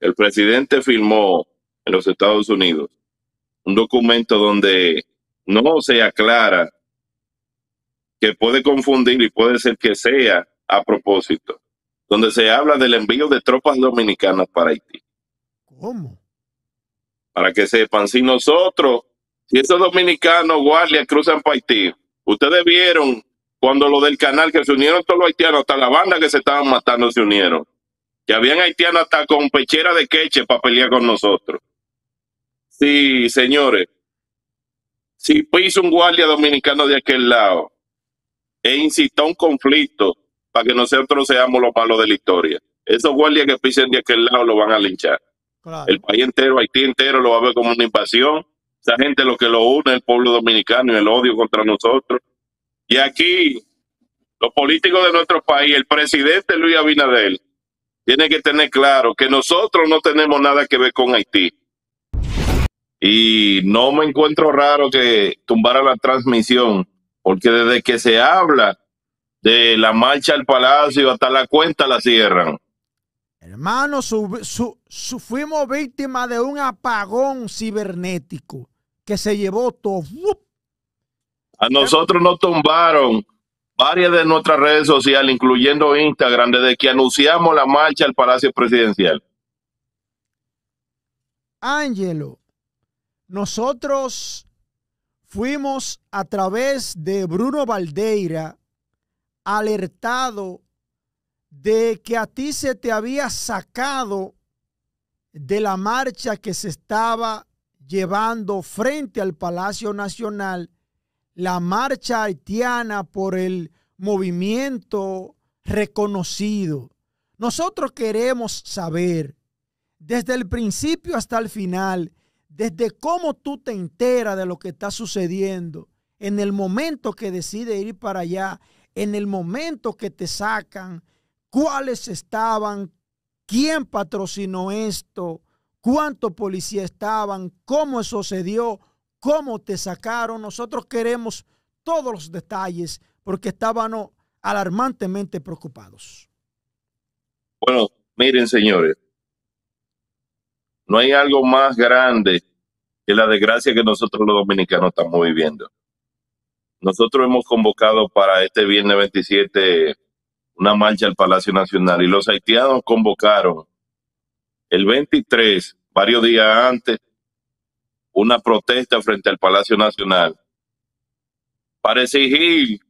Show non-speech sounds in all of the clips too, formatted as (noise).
el presidente firmó en los Estados Unidos un documento donde no se aclara que puede confundir y puede ser que sea a propósito, donde se habla del envío de tropas dominicanas para Haití. ¿Cómo? Para que sepan, si nosotros, si esos dominicanos guardias cruzan para Haití, ustedes vieron cuando lo del canal que se unieron todos los haitianos, hasta la banda que se estaban matando se unieron. Que habían haitianos hasta con pechera de queche para pelear con nosotros. Sí, señores. Si piso un guardia dominicano de aquel lado e incitó un conflicto para que nosotros seamos los malos de la historia, esos guardias que pisen de aquel lado lo van a linchar. Claro. El país entero, Haití entero lo va a ver como una invasión. Esa gente lo que lo une es el pueblo dominicano y el odio contra nosotros. Y aquí, los políticos de nuestro país, el presidente Luis Abinader, tiene que tener claro que nosotros no tenemos nada que ver con Haití. Y no me encuentro raro que tumbara la transmisión, porque desde que se habla de la marcha al palacio hasta la cuenta la cierran. Hermano, su- su- su- fuimos víctimas de un apagón cibernético que se llevó todo. A nosotros nos tumbaron varias de nuestras redes sociales, incluyendo Instagram, desde que anunciamos la marcha al Palacio Presidencial. Ángelo, nosotros fuimos a través de Bruno Valdeira alertado de que a ti se te había sacado de la marcha que se estaba llevando frente al Palacio Nacional, la marcha haitiana por el movimiento reconocido. Nosotros queremos saber desde el principio hasta el final, desde cómo tú te enteras de lo que está sucediendo, en el momento que decides ir para allá, en el momento que te sacan, cuáles estaban, quién patrocinó esto, cuántos policías estaban, cómo eso cómo te sacaron. Nosotros queremos todos los detalles porque estábamos alarmantemente preocupados. Bueno, miren, señores, no hay algo más grande que la desgracia que nosotros los dominicanos estamos viviendo. Nosotros hemos convocado para este viernes 27 una marcha al Palacio Nacional y los haitianos convocaron el 23, varios días antes, una protesta frente al Palacio Nacional para exigir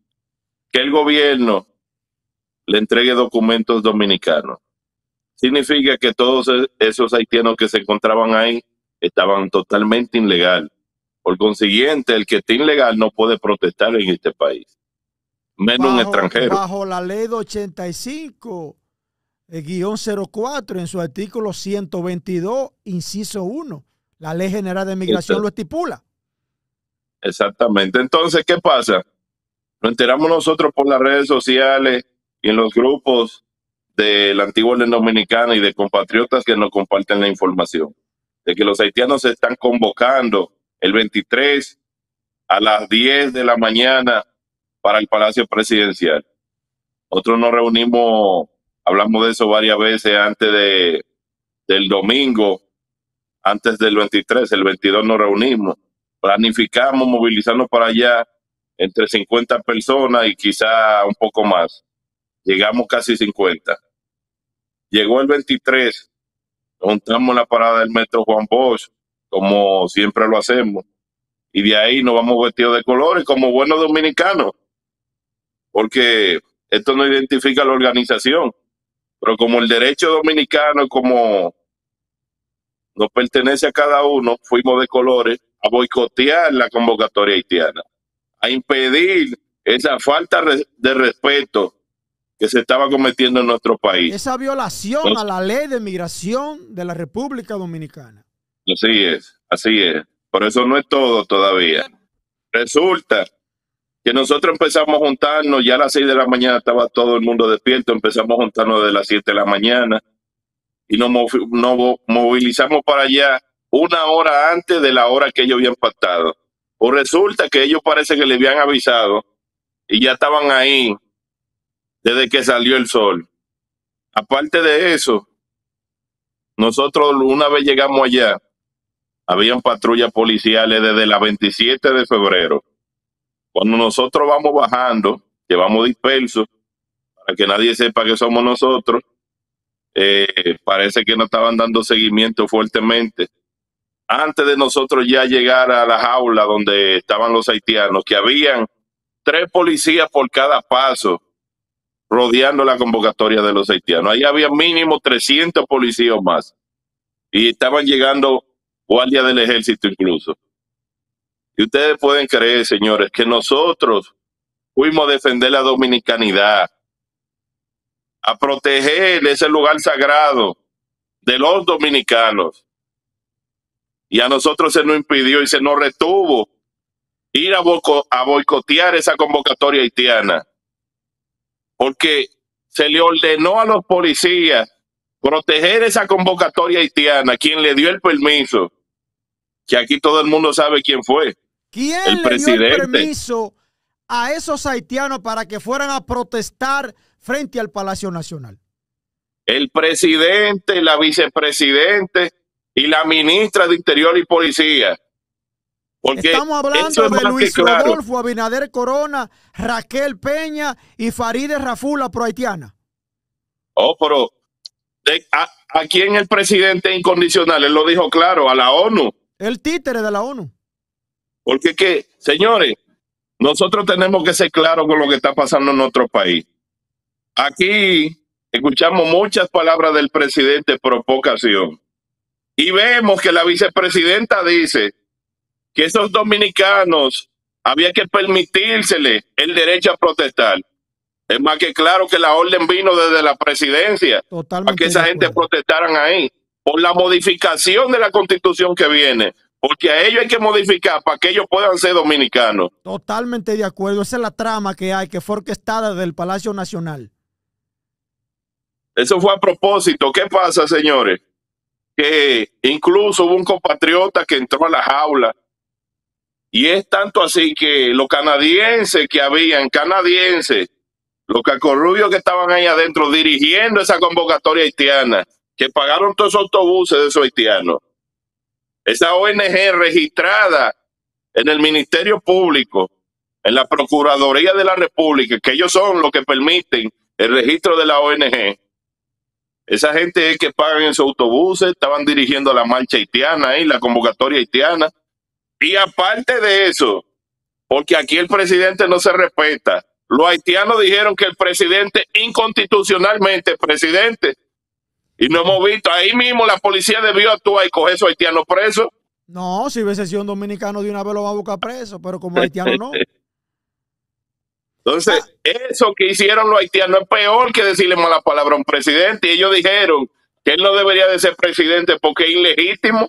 que el gobierno le entregue documentos dominicanos. Significa que todos e- esos haitianos que se encontraban ahí estaban totalmente ilegal. Por consiguiente, el que esté ilegal no puede protestar en este país, menos un extranjero. bajo la ley de 85, el guion 04, en su artículo 122, inciso 1. La ley general de migración Exacto. lo estipula. Exactamente. Entonces, ¿qué pasa? Nos enteramos nosotros por las redes sociales y en los grupos de la antigua orden dominicana y de compatriotas que nos comparten la información de que los haitianos se están convocando el 23 a las 10 de la mañana para el Palacio Presidencial. Nosotros nos reunimos, hablamos de eso varias veces antes de, del domingo, antes del 23, el 22 nos reunimos planificamos movilizarnos para allá entre 50 personas y quizá un poco más. Llegamos casi 50. Llegó el 23, nos juntamos la parada del metro Juan Bosch, como siempre lo hacemos, y de ahí nos vamos vestidos de colores como buenos dominicanos, porque esto no identifica a la organización, pero como el derecho dominicano, como nos pertenece a cada uno, fuimos de colores a boicotear la convocatoria haitiana, a impedir esa falta de respeto que se estaba cometiendo en nuestro país. Esa violación a la ley de migración de la República Dominicana. Así es, así es. Por eso no es todo todavía. Resulta que nosotros empezamos a juntarnos, ya a las 6 de la mañana estaba todo el mundo despierto, empezamos a juntarnos de las 7 de la mañana y nos, movi- nos mo- movilizamos para allá una hora antes de la hora que ellos habían pactado. Pues resulta que ellos parece que le habían avisado y ya estaban ahí desde que salió el sol. Aparte de eso, nosotros una vez llegamos allá, habían patrullas policiales desde la 27 de febrero. Cuando nosotros vamos bajando, que vamos dispersos, para que nadie sepa que somos nosotros, eh, parece que no estaban dando seguimiento fuertemente. Antes de nosotros ya llegar a la jaula donde estaban los haitianos, que habían tres policías por cada paso rodeando la convocatoria de los haitianos. Ahí había mínimo 300 policías más. Y estaban llegando guardias del ejército incluso. Y ustedes pueden creer, señores, que nosotros fuimos a defender la dominicanidad, a proteger ese lugar sagrado de los dominicanos. Y a nosotros se nos impidió y se nos retuvo ir a, a boicotear esa convocatoria haitiana porque se le ordenó a los policías proteger esa convocatoria haitiana, quien le dio el permiso, que aquí todo el mundo sabe quién fue. ¿Quién el le presidente. dio el permiso a esos haitianos para que fueran a protestar frente al Palacio Nacional? El presidente, la vicepresidente y la ministra de Interior y Policía. Estamos hablando de Luis Rodolfo Abinader Corona, Raquel Peña y Farideh Raful, la prohaitiana. Oh, pero a, a, quién el presidente incondicional? Él lo dijo claro, a la ONU. El títere de la ONU. Porque que, señores, nosotros tenemos que ser claros con lo que está pasando en nuestro país. Aquí escuchamos muchas palabras del presidente por ocasión. Y vemos que la vicepresidenta dice que esos dominicanos había que permitírsele el derecho a protestar. Es más que claro que la orden vino desde la presidencia para que esa gente protestaran ahí por la modificación de la constitución que viene, porque a ellos hay que modificar para que ellos puedan ser dominicanos. Totalmente de acuerdo, esa es la trama que hay, que fue orquestada desde el Palacio Nacional. Eso fue a propósito. ¿Qué pasa, señores? Que incluso hubo un compatriota que entró a la jaula y es tanto así que los canadienses que habían, canadienses, los cacorrubios que estaban ahí adentro dirigiendo esa convocatoria haitiana, que pagaron todos esos autobuses de esos haitianos. Esa ONG registrada en el Ministerio Público, en la Procuraduría de la República, que ellos son los que permiten el registro de la ONG. Esa gente que pagan esos autobuses estaban dirigiendo la marcha haitiana y la convocatoria haitiana. Y aparte de eso, porque aquí el presidente no se respeta, los haitianos dijeron que el presidente inconstitucionalmente, presidente, y no hemos visto, ahí mismo la policía debió actuar y coger a esos haitianos presos. No, si hubiese sido un dominicano de una vez lo va a buscar preso, pero como haitiano no. (laughs) Entonces, ah. eso que hicieron los haitianos es peor que decirle mala palabra a un presidente. Y ellos dijeron que él no debería de ser presidente porque es ilegítimo.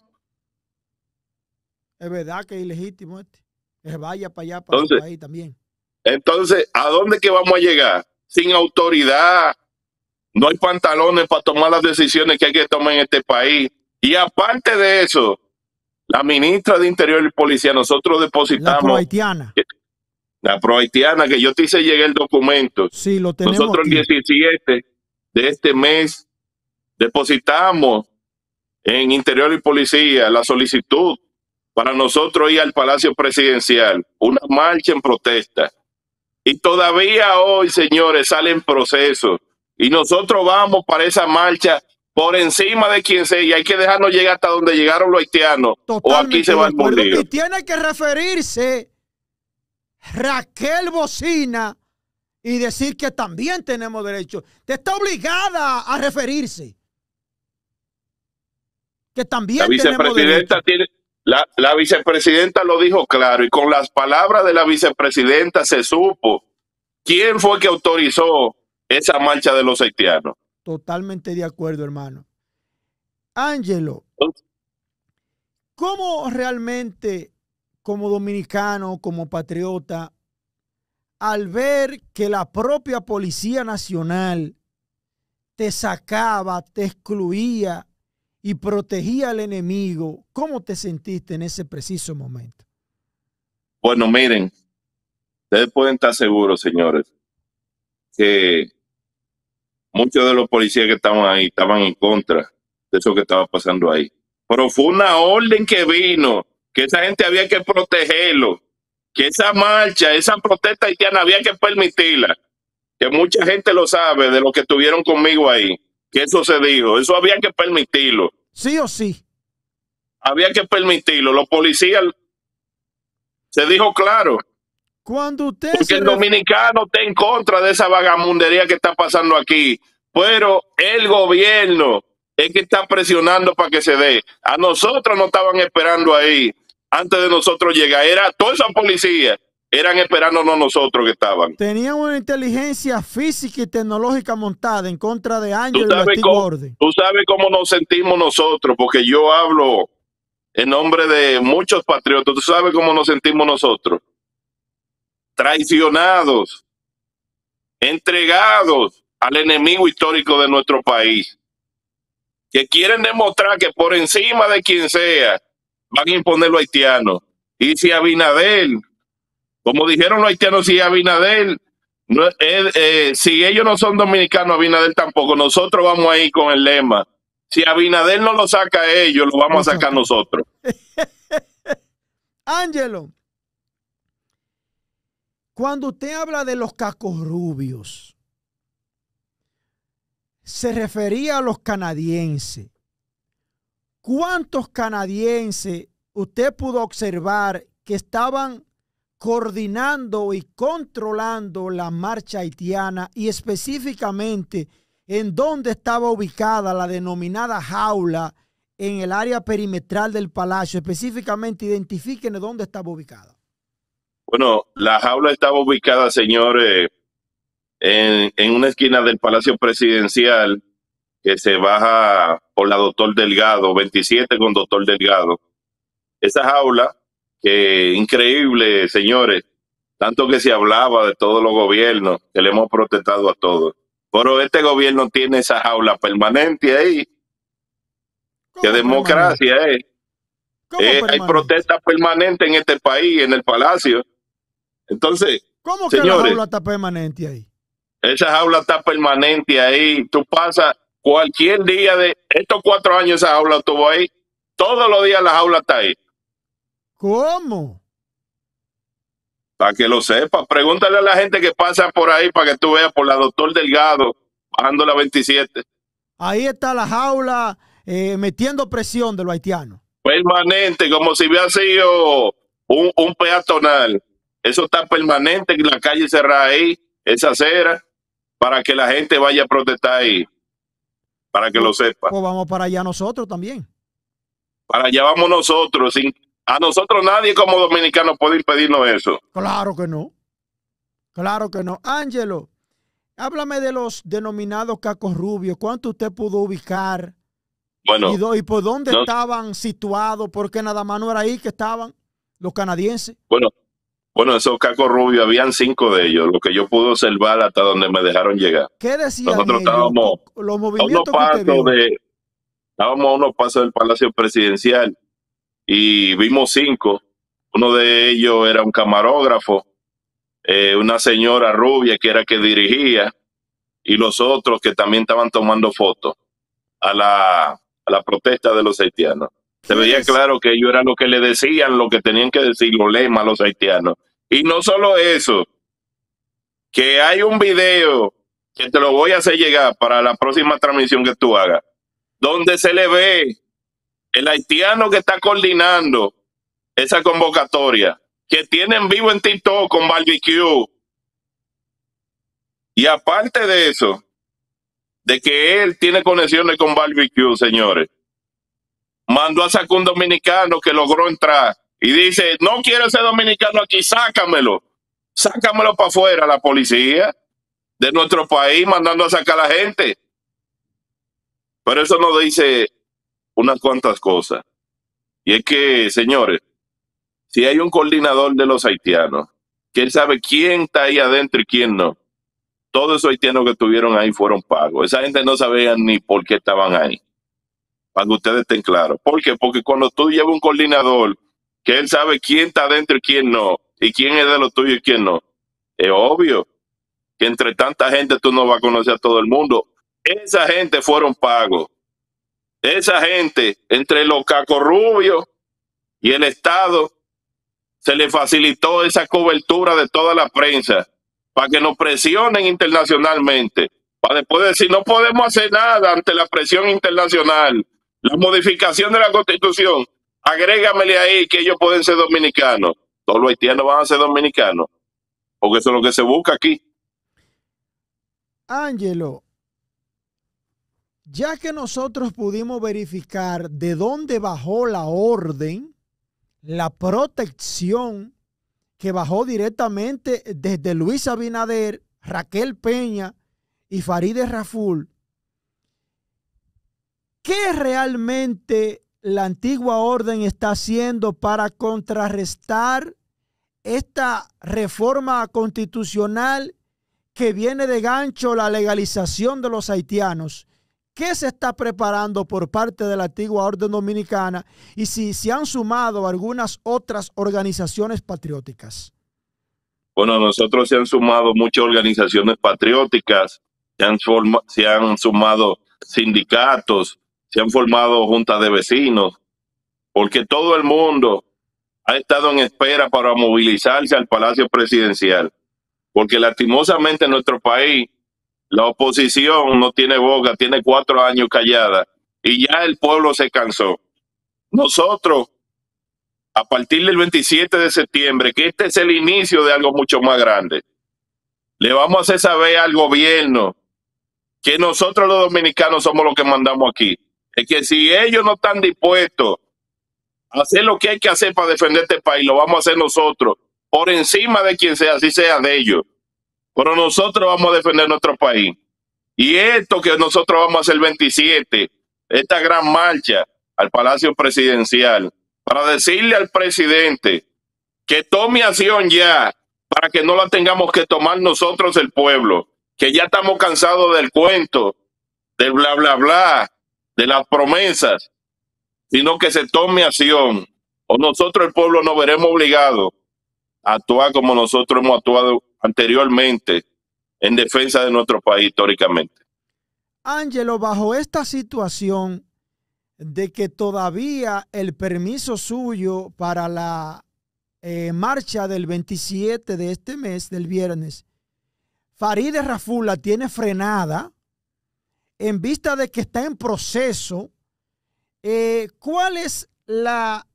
Es verdad que es ilegítimo este. Que vaya para allá, para entonces, también. Entonces, ¿a dónde que vamos a llegar? Sin autoridad. No hay pantalones para tomar las decisiones que hay que tomar en este país. Y aparte de eso, la ministra de Interior y Policía, nosotros depositamos. La prohaitiana. La prohaitiana, que yo te hice llegar el documento. Sí, lo tenemos. Nosotros el 17 de este mes depositamos en Interior y Policía la solicitud para nosotros ir al Palacio Presidencial, una marcha en protesta. Y todavía hoy, señores, sale en proceso. Y nosotros vamos para esa marcha por encima de quien sea. Y hay que dejarnos llegar hasta donde llegaron los haitianos. o aquí se va el Y tiene que referirse Raquel Bocina y decir que también tenemos derecho. Te está obligada a referirse. Que también la vicepresidenta tiene la, vicepresidenta lo dijo claro y con las palabras de la vicepresidenta se supo quién fue que autorizó esa marcha de los haitianos. Totalmente de acuerdo, hermano. Ángelo, ¿cómo realmente como dominicano, como patriota, al ver que la propia Policía Nacional te sacaba, te excluía y protegía al enemigo, ¿cómo te sentiste en ese preciso momento? Bueno, miren, ustedes pueden estar seguros, señores, que muchos de los policías que estaban ahí estaban en contra de eso que estaba pasando ahí. Pero fue una orden que vino, que esa gente había que protegerlo, que esa marcha, esa protesta haitiana había que permitirla, que mucha gente lo sabe de lo que estuvieron conmigo ahí, que eso se dijo, eso había que permitirlo. Sí o sí. Había que permitirlo. Los policías se dijo claro. Cuando usted Porque el dominicano está en contra de esa vagamundería que está pasando aquí. Pero el gobierno es que está presionando para que se dé. A nosotros no estaban esperando ahí antes de nosotros llegar. Era toda esa policía eran esperándonos nosotros que estaban. Tenían una inteligencia física y tecnológica montada en contra de Ángel ¿Tú sabes, cómo, tú sabes cómo nos sentimos nosotros, porque yo hablo en nombre de muchos patriotas. ¿Tú sabes cómo nos sentimos nosotros? Traicionados, entregados al enemigo histórico de nuestro país, que quieren demostrar que por encima de quien sea van a imponer los haitianos. Y si Abinadel, como dijeron los haitianos, si Abinadel, no, eh, eh, si ellos no son dominicanos, Abinadel tampoco, nosotros vamos ahí con el lema si Abinader no lo saca a ellos, lo vamos a sacar nosotros. (laughs) Ángelo, cuando usted habla de los cacos rubios, se refería a los canadienses. ¿Cuántos canadienses usted pudo observar que estaban coordinando y controlando la marcha haitiana y específicamente en dónde estaba ubicada la denominada jaula en el área perimetral del palacio. Específicamente, identifiquen dónde estaba ubicada. Bueno, la jaula estaba ubicada, señores, en, en una esquina del Palacio Presidencial que se baja por la Doctor Delgado, 27 con Doctor Delgado. Esa jaula, que increíble, señores, tanto que se hablaba de todos los gobiernos, que le hemos protestado a todos. Pero este gobierno tiene esa jaula permanente ahí. Que democracia es. Eh, hay protestas permanentes en este país, en el palacio. Entonces, ¿cómo que la jaula está permanente ahí? Esa jaula está permanente ahí. Tú pasas cualquier día de estos cuatro años, esa jaula estuvo ahí. Todos los días la jaula está ahí. ¿Cómo? Para que lo sepa, pregúntale a la gente que pasa por ahí para que tú veas por la doctor Delgado, bajando la 27. Ahí está la jaula eh, metiendo presión de los haitianos. Permanente, como si hubiera sido un, un peatonal. Eso está permanente en la calle cerrada ahí, esa acera, para que la gente vaya a protestar ahí. Para que lo sepa. Pues vamos para allá nosotros también. Para allá vamos nosotros, sin, a nosotros nadie como dominicanos puede impedirnos eso. Claro que no. Claro que no. Ángelo, háblame de los denominados cacos rubios. ¿Cuánto usted pudo ubicar? Bueno. ¿Y, por dónde estaban situados? Porque nada más no era ahí que estaban los canadienses. Bueno, bueno, esos cacos rubios, habían cinco de ellos, lo que yo pude observar hasta donde me dejaron llegar. ¿Qué decían Nosotros estábamos los movimientos a unos pasos de, estábamos a unos pasos del Palacio Presidencial y vimos cinco. Uno de ellos era un camarógrafo, eh, una señora rubia que era que dirigía y los otros que también estaban tomando fotos a la, a la protesta de los haitianos. Se veía claro que ellos eran lo que le decían, lo que tenían que decir, los lemas los haitianos. Y no solo eso, que hay un video que te lo voy a hacer llegar para la próxima transmisión que tú hagas, donde se le ve el haitiano que está coordinando esa convocatoria, que tienen vivo en TikTok con barbecue. Y aparte de eso, de que él tiene conexiones con barbecue, señores, mandó a sacar un dominicano que logró entrar y dice, no quiero ser dominicano aquí, sácamelo, sácamelo para afuera, la policía de nuestro país mandando a sacar a la gente. Pero eso no dice unas cuantas cosas. Y es que, señores, si hay un coordinador de los haitianos, que él sabe quién está ahí adentro y quién no, todos esos haitianos que estuvieron ahí fueron pagos. Esa gente no sabía ni por qué estaban ahí. Para que ustedes estén claros. ¿Por qué? Porque cuando tú llevas un coordinador, que él sabe quién está adentro y quién no, y quién es de lo tuyo y quién no, es obvio que entre tanta gente tú no vas a conocer a todo el mundo. Esa gente fueron pagos esa gente, entre los cacorrubios y el Estado, se le facilitó esa cobertura de toda la prensa para que nos presionen internacionalmente, para después decir no podemos hacer nada ante la presión internacional, la modificación de la constitución, agrégamele ahí que ellos pueden ser dominicanos. Todos los haitianos van a ser dominicanos, porque eso es lo que se busca aquí. Ángelo, ya que nosotros pudimos verificar de dónde bajó la orden, la protección que bajó directamente desde Luis Abinader, Raquel Peña y Farideh Raful, ¿qué realmente la antigua orden está haciendo para contrarrestar esta reforma constitucional que viene de gancho la legalización de los haitianos? ¿Qué se está preparando por parte de la antigua orden dominicana y si se han sumado algunas otras organizaciones patrióticas? Bueno, nosotros se han sumado muchas organizaciones patrióticas, se han, sumado sindicatos, se han formado juntas de vecinos, porque todo el mundo ha estado en espera para movilizarse al Palacio Presidencial, porque lastimosamente en nuestro país la oposición no tiene boca, tiene cuatro años callada y ya el pueblo se cansó. Nosotros, a partir del 27 de septiembre, que este es el inicio de algo mucho más grande, le vamos a hacer saber al gobierno que nosotros los dominicanos somos los que mandamos aquí. Es que si ellos no están dispuestos a hacer lo que hay que hacer para defender este país, lo vamos a hacer nosotros, por encima de quien sea, así sea de ellos. Pero nosotros vamos a defender nuestro país. Y esto que nosotros vamos a hacer el 27, esta gran marcha al Palacio Presidencial, para decirle al presidente que tome acción ya, para que no la tengamos que tomar nosotros el pueblo, que ya estamos cansados del cuento, del bla, bla, bla, de las promesas, sino que se tome acción, o nosotros el pueblo nos veremos obligados a actuar como nosotros hemos actuado anteriormente en defensa de nuestro país históricamente. Ángelo, bajo esta situación de que todavía el permiso suyo para la eh, marcha del 27 de este mes, del viernes, Farideh Rafula tiene frenada en vista de que está en proceso, eh, ¿cuál es la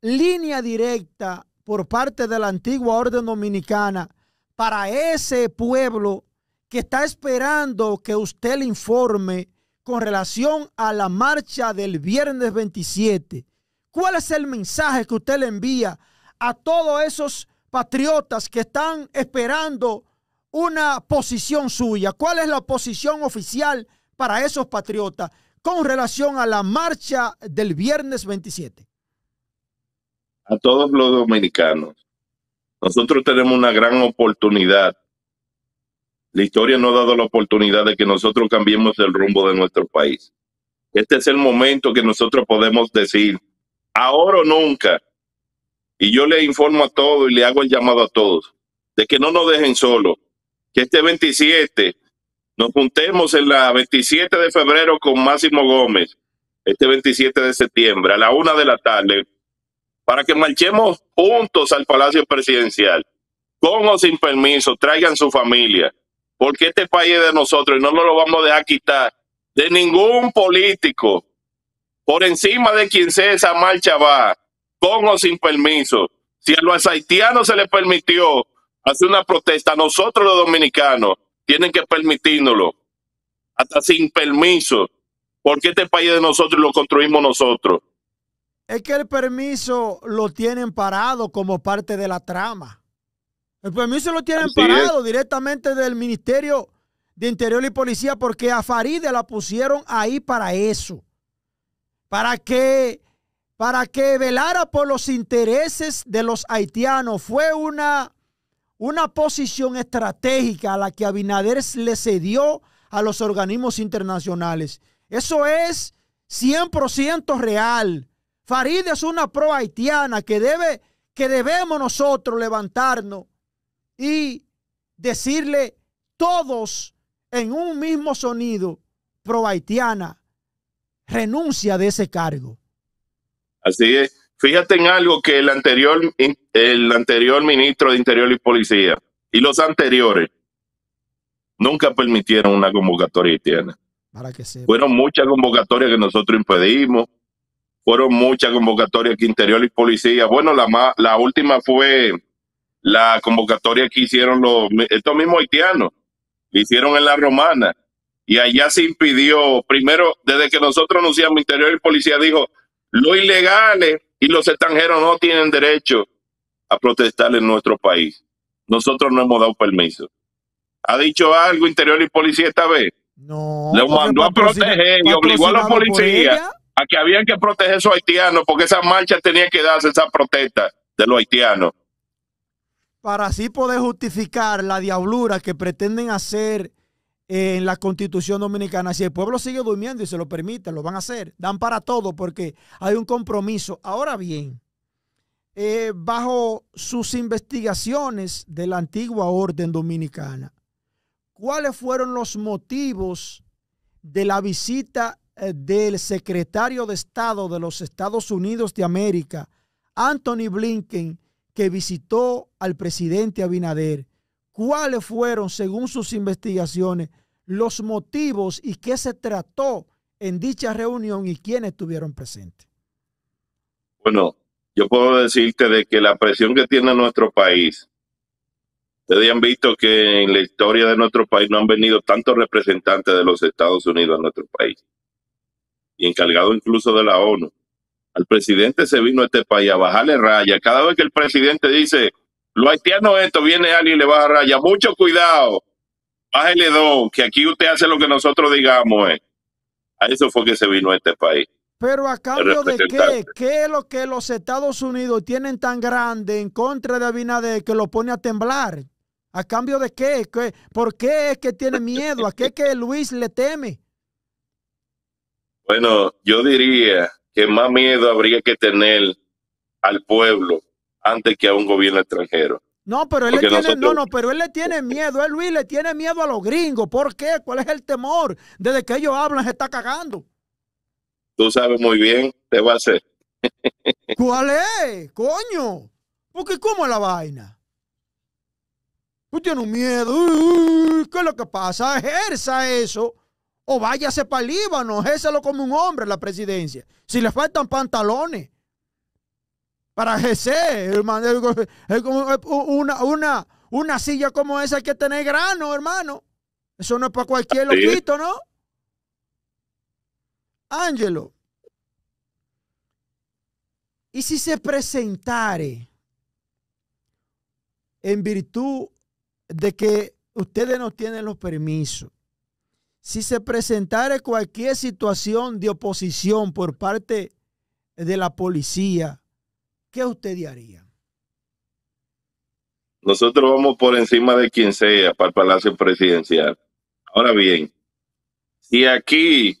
línea directa por parte de la antigua orden dominicana para ese pueblo que está esperando que usted le informe con relación a la marcha del viernes 27. ¿Cuál es el mensaje que usted le envía a todos esos patriotas que están esperando una posición suya? ¿Cuál es la posición oficial para esos patriotas con relación a la marcha del viernes 27? A todos los dominicanos nosotros tenemos una gran oportunidad. La historia nos ha dado la oportunidad de que nosotros cambiemos el rumbo de nuestro país. Este es el momento que nosotros podemos decir, ahora o nunca. Y yo le informo a todos y le hago el llamado a todos de que no nos dejen solos, que este 27 nos juntemos en la 27 de febrero con Máximo Gómez, este 27 de septiembre a la una de la tarde, para que marchemos juntos al Palacio Presidencial, con o sin permiso, traigan su familia, porque este país es de nosotros y no lo vamos a dejar quitar de ningún político. Por encima de quien sea esa marcha va, con o sin permiso. Si a los haitianos se les permitió hacer una protesta, nosotros los dominicanos tienen que permitírnoslo, hasta sin permiso, porque este país de nosotros lo construimos nosotros es que el permiso lo tienen parado como parte de la trama. El permiso lo tienen parado directamente del Ministerio de Interior y Policía porque a Faride la pusieron ahí para eso. Para que, para que velara por los intereses de los haitianos. Fue una, una posición estratégica a la que Abinader le cedió a los organismos internacionales. Eso es 100% real. Farid es una pro haitiana que debe, que debemos nosotros levantarnos y decirle todos en un mismo sonido pro haitiana. renuncia de ese cargo. Así es. Fíjate en algo que el anterior, el anterior ministro de Interior y Policía y los anteriores nunca permitieron una convocatoria haitiana. Para que sepa. Fueron muchas convocatorias que nosotros impedimos, fueron muchas convocatorias que Interior y Policía. Bueno, la, ma- la última fue la convocatoria que hicieron los, estos mismos haitianos, que hicieron en la Romana. Y allá se impidió, primero, desde que nosotros anunciamos Interior y Policía, dijo, los ilegales y los extranjeros no tienen derecho a protestar en nuestro país. Nosotros no hemos dado permiso. ¿Ha dicho algo Interior y Policía esta vez? No. Le mandó a proteger y obligó a los policías a que habían que proteger a esos haitianos porque esa marcha tenía que darse, esa protesta de los haitianos. para así poder justificar la diablura que pretenden hacer en la constitución dominicana. Si el pueblo sigue durmiendo y se lo permite, lo van a hacer. Dan para todo porque hay un compromiso. Ahora bien, eh, bajo sus investigaciones de la antigua orden dominicana, ¿cuáles fueron los motivos de la visita eh, del secretario de Estado de los Estados Unidos de América, Anthony Blinken, que visitó al presidente Abinader, cuáles fueron, según sus investigaciones, los motivos y qué se trató en dicha reunión y quiénes estuvieron presentes. Bueno, yo puedo decirte de que la presión que tiene nuestro país, ustedes han visto que en la historia de nuestro país no han venido tantos representantes de los Estados Unidos a nuestro país y encargado incluso de la ONU. Al presidente se vino a este país a bajarle raya. Cada vez que el presidente dice, los haitianos esto, viene alguien y le baja raya. Mucho cuidado, bájele dos, que aquí usted hace lo que nosotros digamos. eh". A eso fue que se vino a este país. Pero a cambio de qué, qué es lo que los Estados Unidos tienen tan grande en contra de Abinader que lo pone a temblar. ¿A cambio de qué? ¿Qué? ¿Por qué es que tiene miedo? ¿A qué es que Luis le teme? Bueno, yo diría que más miedo habría que tener al pueblo antes que a un gobierno extranjero. No, pero él le tiene, no, nosotros- no, pero él le tiene (laughs) miedo, él Luis le tiene miedo a los gringos. ¿Por qué? ¿Cuál es el temor? Desde que ellos hablan se está cagando. Tú sabes muy bien, te va a hacer. (laughs) ¿Cuál es? Coño. Porque ¿cómo es la vaina? Tú tienes un miedo. Uy, ¿Qué es lo que pasa? Ejerza eso. O váyase para el Líbano. Ejércelo como un hombre la presidencia. Si le faltan pantalones. Para ejercer, hermano. Es como una, una, una silla como esa hay que tener grano, hermano. Eso no es para cualquier loquito, ¿no? Ángelo. ¿Y si se presentare en virtud de que ustedes no tienen los permisos? Si se presentare cualquier situación de oposición por parte de la policía, ¿qué ustedes harían? Nosotros vamos por encima de quien sea para el Palacio Presidencial. Ahora bien, si aquí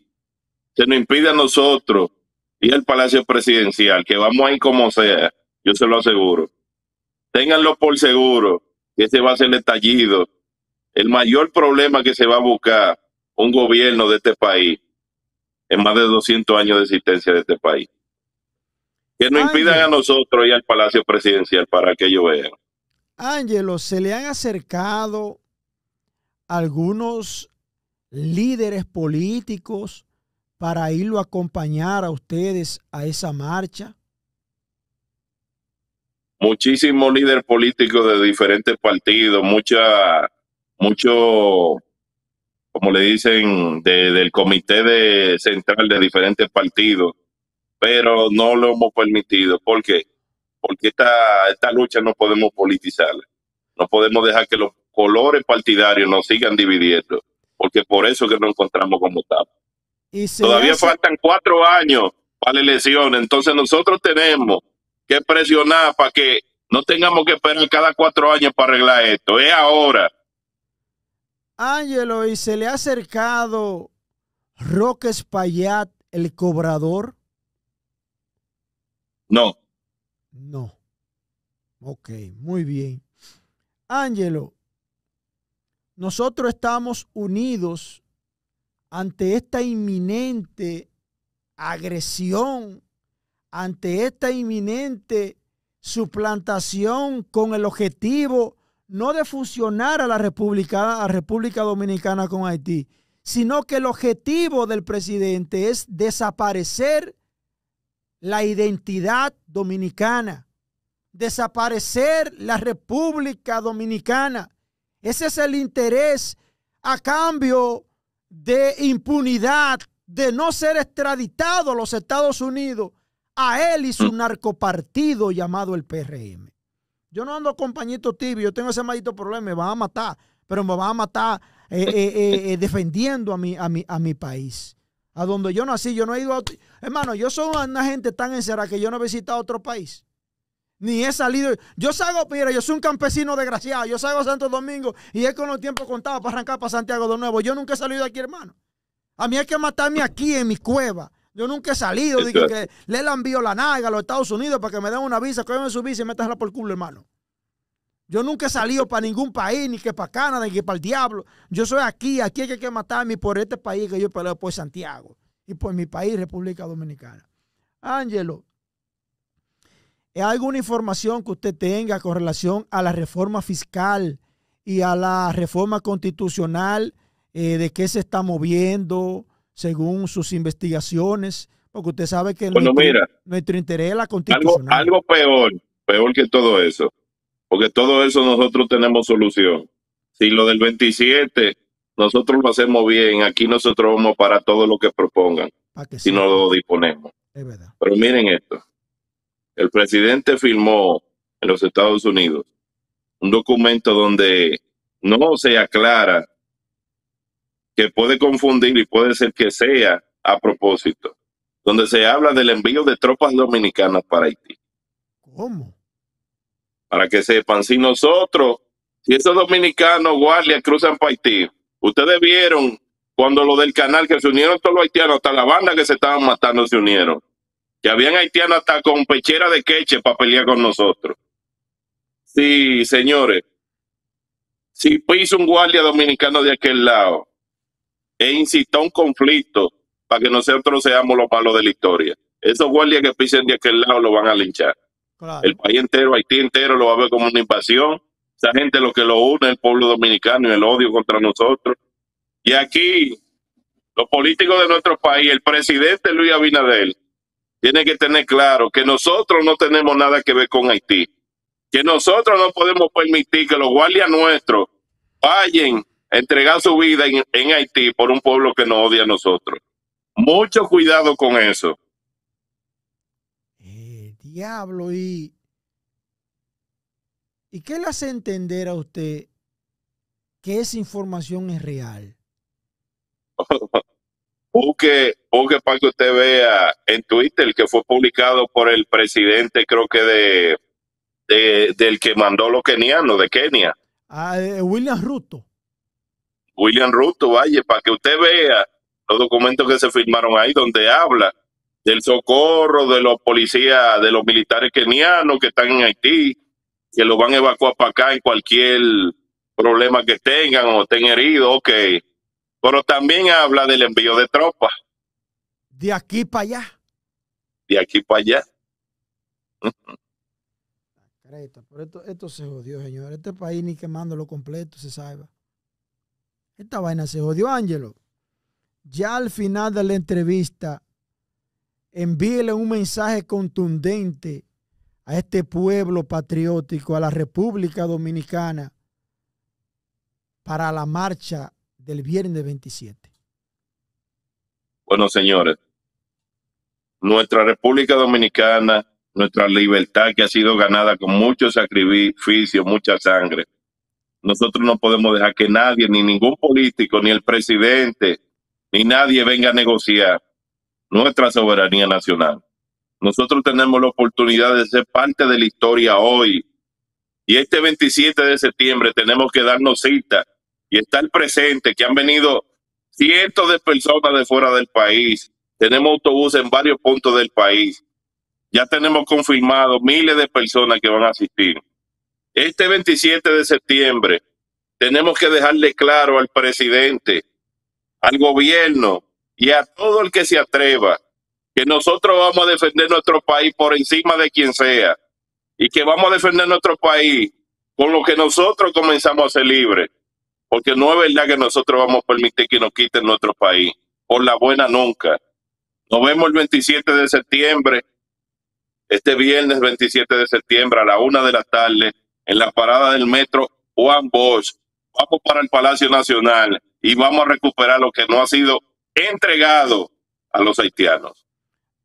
se nos impide a nosotros ir al Palacio Presidencial, que vamos a ir como sea, yo se lo aseguro. Ténganlo por seguro, que ese va a ser el estallido. El mayor problema que se va a buscar un gobierno de este país en más de 200 años de existencia de este país. Que nos impidan a nosotros ir al Palacio Presidencial para que ellos vean. Ángelo, ¿se le han acercado algunos líderes políticos para irlo a acompañar a ustedes a esa marcha? muchísimos líderes políticos de diferentes partidos, mucha, mucho, como le dicen, de- del comité de central de diferentes partidos, pero no lo hemos permitido. ¿Por qué? Porque esta, esta lucha no podemos politizarla. No podemos dejar que los colores partidarios nos sigan dividiendo, porque por eso que nos encontramos como estamos. Y se Todavía hace- faltan cuatro años para la elección, entonces nosotros tenemos que presionar para que no tengamos que esperar cada cuatro años para arreglar esto. Es ahora. Ángelo, ¿y se le ha acercado Roque Espaillat, el cobrador? No, No. Ok, muy bien. Ángelo, nosotros estamos unidos ante esta inminente agresión ante esta inminente suplantación con el objetivo no de fusionar a la República, a República Dominicana con Haití, sino que el objetivo del presidente es desaparecer la identidad dominicana, desaparecer la República Dominicana. Ese es el interés a cambio de impunidad, de no ser extraditado a los Estados Unidos, a él y su mm. narcopartido llamado el PRM. Yo no ando con pañito tibio, yo tengo ese maldito problema, me van a matar, pero me van a matar eh, eh, eh, defendiendo a mi, a, mi, a mi país. A donde yo nací, yo no he ido a... Hermano, yo soy una gente tan encerrada que yo no he visitado otro país. Ni he salido. Yo salgo, mira, yo soy un campesino desgraciado. Yo salgo a Santo Domingo y es con los tiempos contados para arrancar para Santiago de nuevo. Yo nunca he salido de aquí, hermano. A mí hay que matarme aquí en mi cueva. Yo nunca he salido. Dije que le envío la naga a los Estados Unidos para que me den una visa, me su visa y métasela por el culo, hermano. Yo nunca he salido para ningún país, ni que para Canadá, ni que para el diablo. Yo soy aquí, aquí hay que matarme por este país que yo peleo por Santiago y por mi país, República Dominicana. Ángelo, ¿hay alguna información que usted tenga con relación a la reforma fiscal y a la reforma constitucional? Eh, ¿De qué se está moviendo según sus investigaciones? Porque usted sabe que nuestro, interés es la constitucional. algo peor, peor que todo eso porque todo eso nosotros tenemos solución. Si lo del 27 nosotros lo hacemos bien, aquí nosotros vamos para todo lo que propongan, si no lo disponemos. Pero miren esto, el presidente firmó en los Estados Unidos un documento donde no se aclara que puede confundir y puede ser que sea a propósito, donde se habla del envío de tropas dominicanas para Haití. ¿Cómo? Para que sepan, si nosotros, si esos dominicanos guardias cruzan para Haití, ustedes vieron cuando lo del canal que se unieron todos los haitianos, hasta la banda que se estaban matando se unieron, que habían haitianos hasta con pechera de queche para pelear con nosotros. Sí, señores, si piso un guardia dominicano de aquel lado e incitó un conflicto para que nosotros seamos los malos de la historia, esos guardias que pisen de aquel lado lo van a linchar. El país entero, Haití entero lo va a ver como una invasión. Esa gente lo que lo une es el pueblo dominicano y el odio contra nosotros. Y aquí, los políticos de nuestro país, el presidente Luis Abinader, tiene que tener claro que nosotros no tenemos nada que ver con Haití. Que nosotros no podemos permitir que los guardias nuestros vayan a entregar su vida en, en Haití por un pueblo que nos odia a nosotros. Mucho cuidado con eso diablo y... ¿Y qué le hace entender a usted que esa información es real? (laughs) busque, busque para que usted vea en Twitter que fue publicado por el presidente, creo que de, de del que mandó los kenianos de Kenia. Ah, eh, William Ruto. William Ruto, vaya, para que usted vea los documentos que se firmaron ahí, donde habla del socorro de los policías, de los militares kenianos que están en Haití, que los van a evacuar para acá en cualquier problema que tengan o estén heridos, ok. Pero también habla del envío de tropas. De aquí para allá. De aquí para allá. Pero esto, esto se jodió, señor. Este país ni quemándolo completo se sabe. Esta vaina se jodió, Ángelo. Ya al final de la entrevista, envíele un mensaje contundente a este pueblo patriótico, a la República Dominicana, para la marcha del viernes 27. Bueno, señores, nuestra República Dominicana, nuestra libertad que ha sido ganada con mucho sacrificio, mucha sangre. Nosotros no podemos dejar que nadie, ni ningún político, ni el presidente, ni nadie venga a negociar nuestra soberanía nacional. Nosotros tenemos la oportunidad de ser parte de la historia hoy. Y este 27 de septiembre tenemos que darnos cita y estar presente, que han venido cientos de personas de fuera del país. Tenemos autobuses en varios puntos del país. Ya tenemos confirmado miles de personas que van a asistir. Este 27 de septiembre tenemos que dejarle claro al presidente, al gobierno, y a todo el que se atreva que nosotros vamos a defender nuestro país por encima de quien sea y que vamos a defender nuestro país con lo que nosotros comenzamos a ser libres, porque no es verdad que nosotros vamos a permitir que nos quiten nuestro país, por la buena nunca. Nos vemos el 27 de septiembre, este viernes 27 de septiembre a la una de la tarde, en la parada del metro Juan Bosch. Vamos para el Palacio Nacional y vamos a recuperar lo que no ha sido entregado a los haitianos.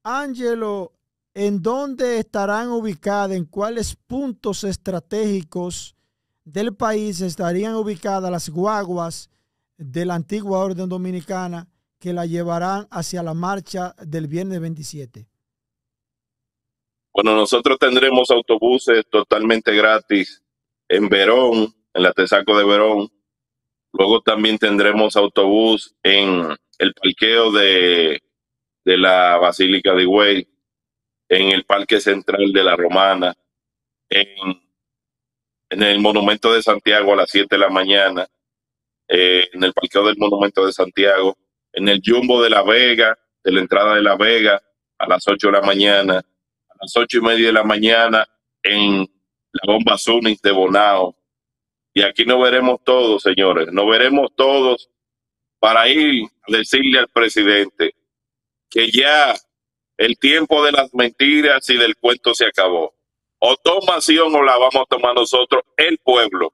Ángelo, ¿en dónde estarán ubicadas, en cuáles puntos estratégicos del país estarían ubicadas las guaguas de la antigua orden dominicana que la llevarán hacia la marcha del viernes 27? Bueno, nosotros tendremos autobuses totalmente gratis en Verón, en la Tesaco de Verón. Luego también tendremos autobús en el parqueo de de la Basílica de Higüey, en el Parque Central de la Romana, en, en el Monumento de Santiago a las 7 de la mañana, eh, en el parqueo del Monumento de Santiago, en el Jumbo de La Vega, de la entrada de La Vega, a las 8 de la mañana, a las ocho y media de la mañana, en la bomba Zunis de Bonao. Y aquí nos veremos todos, señores, nos veremos todos para ir a decirle al presidente, que ya el tiempo de las mentiras y del cuento se acabó. O toma acción o la vamos a tomar nosotros, el pueblo.